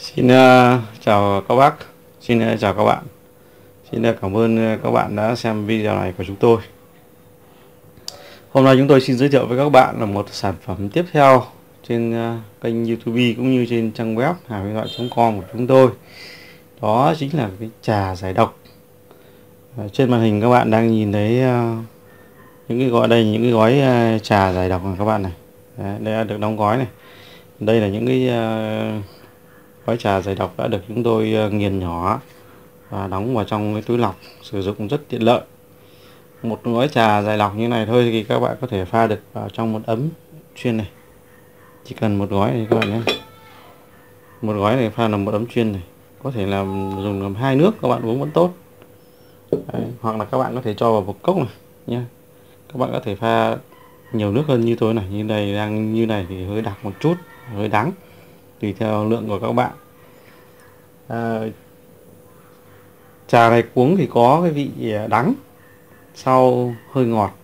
Xin uh, chào các bác, xin uh, chào các bạn. Xin uh, cảm ơn uh, các bạn đã xem video này của chúng tôi. Hôm nay chúng tôi xin giới thiệu với các bạn là một sản phẩm tiếp theo trên uh, kênh YouTube cũng như trên trang web hà huy thoại.com của chúng tôi. Đó chính là cái trà giải độc. Uh, trên màn hình các bạn đang nhìn thấy uh, những cái gọi đây những cái gói uh, trà giải độc này các bạn này. Đấy, đây đã được đóng gói này. Đây là những cái uh, gói trà giải độc đã được chúng tôi ờ, nghiền nhỏ và đóng vào trong cái túi lọc sử dụng rất tiện lợi. Một gói trà giải lọc như này thôi thì các bạn có thể pha được vào trong một ấm chuyên này. Chỉ cần một gói này các bạn nhé. Một gói này pha làm một ấm chuyên này. Có thể làm dùng làm hai nước các bạn uống vẫn tốt. Đấy, hoặc là các bạn có thể cho vào một cốc này nhé. Các bạn có thể pha nhiều nước hơn như tôi này. Như này đang như này thì hơi đặc một chút hơi đắng tùy theo lượng của các bạn. À, trà này uống thì có cái vị đắng sau hơi ngọt.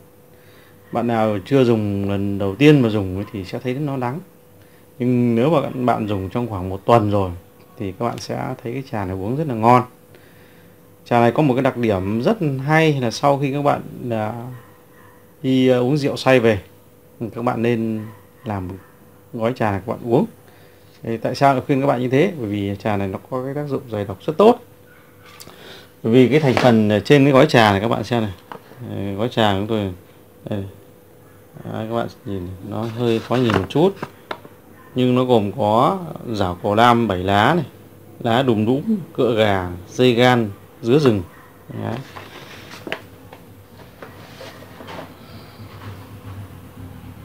Bạn nào chưa dùng lần đầu tiên mà dùng thì sẽ thấy nó đắng. Nhưng nếu mà bạn dùng trong khoảng một tuần rồi thì các bạn sẽ thấy cái trà này uống rất là ngon. Trà này có một cái đặc điểm rất hay là sau khi các bạn đi à, uống rượu say về các bạn nên làm gói trà này các bạn uống thì tại sao khuyên các bạn như thế? Bởi vì trà này nó có cái tác dụng giải độc rất tốt. Bởi vì cái thành phần trên cái gói trà này các bạn xem này. Gói trà của chúng tôi đây. Đấy, à, các bạn nhìn nó hơi khó nhìn một chút. Nhưng nó gồm có rảo cổ lam 7 lá này lá đùm đũm cựa gà dây gan dứa rừng. Đấy.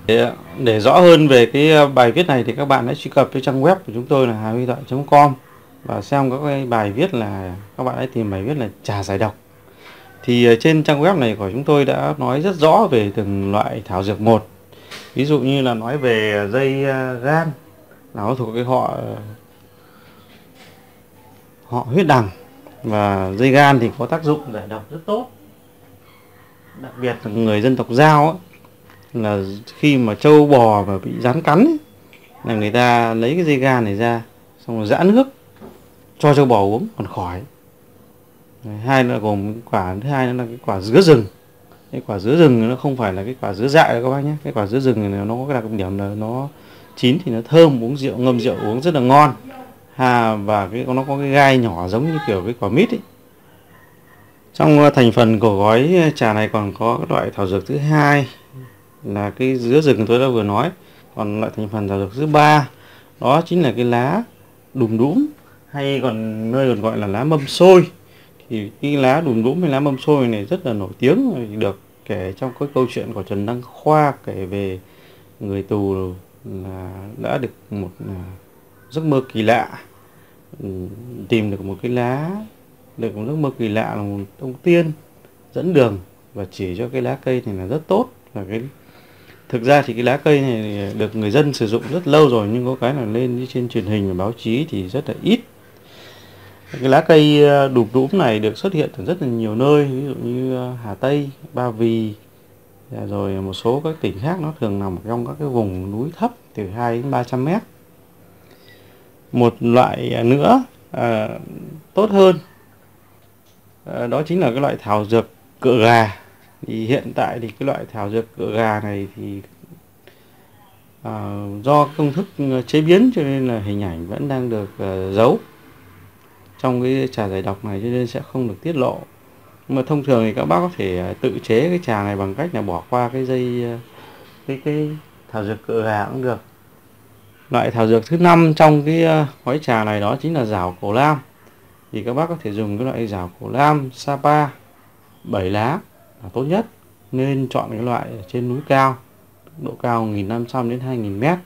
Để, để rõ hơn về cái ờ, bài viết này thì các bạn hãy truy cập cái trang web của chúng tôi là hà huy thoại.com và xem các cái bài viết là các bạn hãy tìm bài viết là trà giải độc. Thì ờ, trên trang web này của chúng tôi đã nói rất rõ về từng loại thảo dược một. Ví dụ như là nói về dây ờ, gan gan nó thuộc cái họ họ huyết đằng và dây gan thì có tác dụng giải độc rất tốt. Đặc biệt là người dân tộc giao ấy, là khi mà trâu bò mà bị rắn cắn ấy, là người ta lấy cái dây gan này ra xong rồi giã nước cho trâu bò uống còn khỏi. Hai là gồm quả thứ hai là cái quả dứa rừng. Cái quả dứa rừng nó không phải là cái quả dứa dại đâu các bác nhé. Cái quả dứa rừng này nó có cái đặc điểm là nó chín thì nó thơm uống rượu ngâm rượu uống rất là ngon. Ha và cái nó có cái gai nhỏ giống như kiểu cái quả mít ấy. Trong ờ, thành phần của gói ờ, trà này còn có loại thảo dược thứ hai là cái dứa rừng tôi đã vừa nói. Còn loại thành phần thảo dược thứ ba, đó chính là cái lá đùm đũm, hay còn nơi còn gọi là lá mâm xôi. Thì cái lá đùm đũm hay lá mâm xôi này rất là nổi tiếng được kể trong cái câu chuyện của Trần Đăng Khoa kể về người tù là đã được một à, giấc mơ kỳ lạ. Ừ, tìm được một cái lá, được một giấc mơ kỳ lạ là một ông tiên dẫn đường và chỉ cho cái lá cây này là rất tốt và cái thực ra thì cái lá cây này được người dân sử dụng rất lâu rồi nhưng có cái là lên trên truyền hình và báo chí thì rất là ít. Cái lá cây ờ, đục đũm này được xuất hiện ở rất là nhiều nơi ví dụ như ờ, Hà Tây, Ba Vì à, rồi một số các tỉnh khác nó thường nằm trong các cái vùng núi thấp từ 2 đến 300 mét. Một loại à, nữa à, tốt hơn à, đó chính là cái loại thảo dược cựa gà thì hiện tại thì cái loại thảo dược cựa gà này thì à, do công thức chế biến cho nên là hình ảnh vẫn đang được uh, giấu. Trong cái trà giải độc này cho nên sẽ không được tiết lộ. Nhưng mà thông thường thì các bác có thể à, tự chế cái trà này bằng cách là bỏ qua cái dây à, cái cái thảo dược cựa gà cũng được. Loại thảo dược thứ năm trong cái gói trà này đó chính là rào cổ lam. Thì các bác có thể dùng cái loại rào cổ lam sapa 7 lá là tốt nhất. Nên chọn cái loại ở trên núi cao, độ cao 1.500 đến 2.000 mét.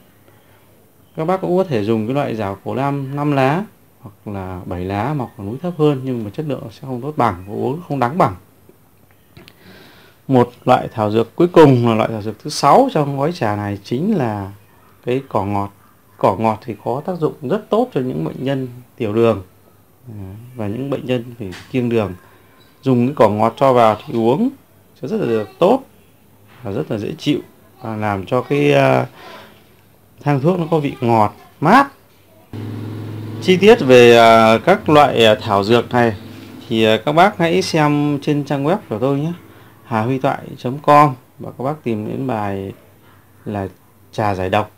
Các bác cũng có thể dùng cái loại rào cổ lam 5 lá hoặc là 7 lá mọc ở núi thấp hơn, nhưng mà chất lượng sẽ không tốt bằng uống không đáng bằng. Một loại thảo dược cuối cùng là loại thảo dược thứ sáu trong gói trà này chính là cái cỏ ngọt. Cỏ ngọt thì có tác dụng rất tốt cho những bệnh nhân tiểu đường. Và những bệnh nhân phải kiêng đường. Dùng cái cỏ ngọt cho vào thì uống sẽ rất là được, tốt và rất là dễ chịu. Và làm cho cái à, thang thuốc nó có vị ngọt, mát. Chi tiết về à, các loại à, thảo dược này thì các bác hãy xem trên trang web của tôi nhé. Hà huy toại.com và các bác tìm đến bài là trà giải độc.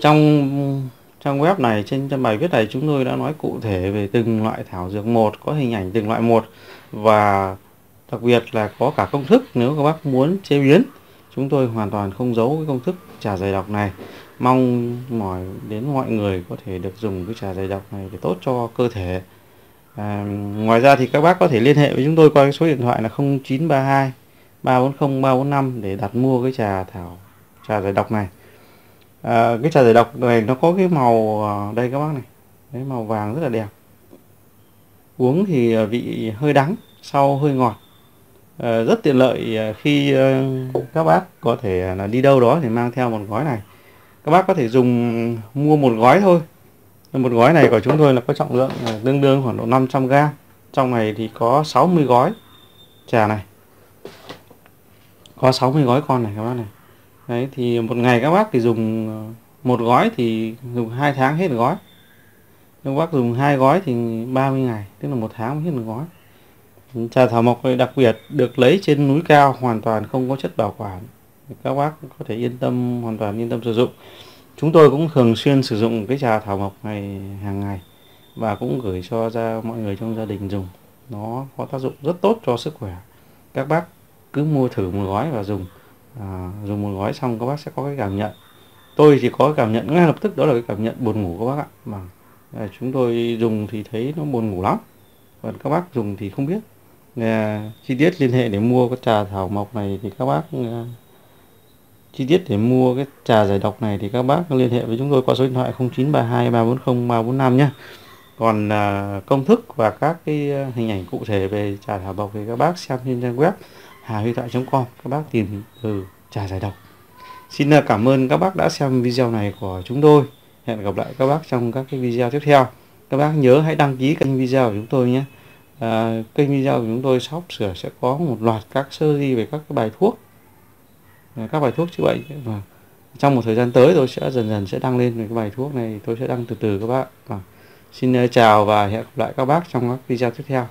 Trong trang web này, trên trang bài viết này chúng tôi đã nói cụ thể về từng loại thảo dược một, có hình ảnh từng loại một và đặc biệt là có cả công thức nếu các bác muốn chế biến. Chúng tôi hoàn toàn không giấu cái công thức trà dày độc này. Mong mỏi đến mọi người có thể được dùng cái trà dày độc này để tốt cho cơ thể. À, ngoài ra thì các bác có thể liên hệ với chúng tôi qua cái số điện thoại là 0932 340 345 để đặt mua cái trà thảo trà giải độc này. À, cái trà giải độc này nó có cái màu à, đây các bác này. Đấy màu vàng rất là đẹp. Uống thì à, vị hơi đắng sau hơi ngọt. Ờ, rất tiện lợi ờ, khi ờ, các bác có thể là đi đâu đó thì mang theo một gói này. Các bác có thể dùng, mua một gói thôi. Một gói này của chúng tôi là có trọng lượng tương đương khoảng độ 500 g trong này thì có 60 gói trà này. Có 60 gói con này các bác này. Đấy, thì một ngày các bác thì dùng một gói thì dùng hai tháng hết gói. Các bác dùng hai gói thì 30 ngày, tức là một tháng hết một gói trà thảo mộc này đặc biệt được lấy trên núi cao hoàn toàn không có chất bảo quản. Các bác có thể yên tâm hoàn toàn yên tâm sử dụng. Chúng tôi cũng thường xuyên sử dụng cái trà thảo mộc này hàng ngày và cũng gửi cho ra mọi người trong gia đình dùng. Nó có tác dụng rất tốt cho sức khỏe. Các bác cứ mua thử một gói và dùng. À, dùng một gói xong các bác sẽ có cái cảm nhận. Tôi chỉ có cảm nhận ngay lập tức đó là cái cảm nhận buồn ngủ các bác ạ. Mà à, chúng tôi dùng thì thấy nó buồn ngủ lắm. Còn các bác dùng thì không biết chi tiết liên hệ để mua cái trà thảo mộc này thì các bác ờ, chi tiết để mua cái trà giải độc này thì các bác liên hệ với chúng tôi qua số điện thoại 0932 340 345 nhé còn ờ, công thức và các cái ờ, hình ảnh cụ thể về trà thảo mộc thì các bác xem trên trang web hà huy thoại.com các bác tìm từ trà giải độc. Xin cảm ơn các bác đã xem video này của chúng tôi. Hẹn gặp lại các bác trong các cái video tiếp theo. Các bác nhớ hãy đăng ký kênh video của chúng tôi nhé à, kênh video của chúng tôi sóc sửa sẽ có một loạt các sơ di về các cái bài thuốc. À, các bài thuốc chữa bệnh và trong một thời gian tới tôi sẽ dần dần sẽ đăng lên về cái bài thuốc này tôi sẽ đăng từ từ các bác. Và xin ờ, chào và hẹn gặp lại các bác trong các video tiếp theo.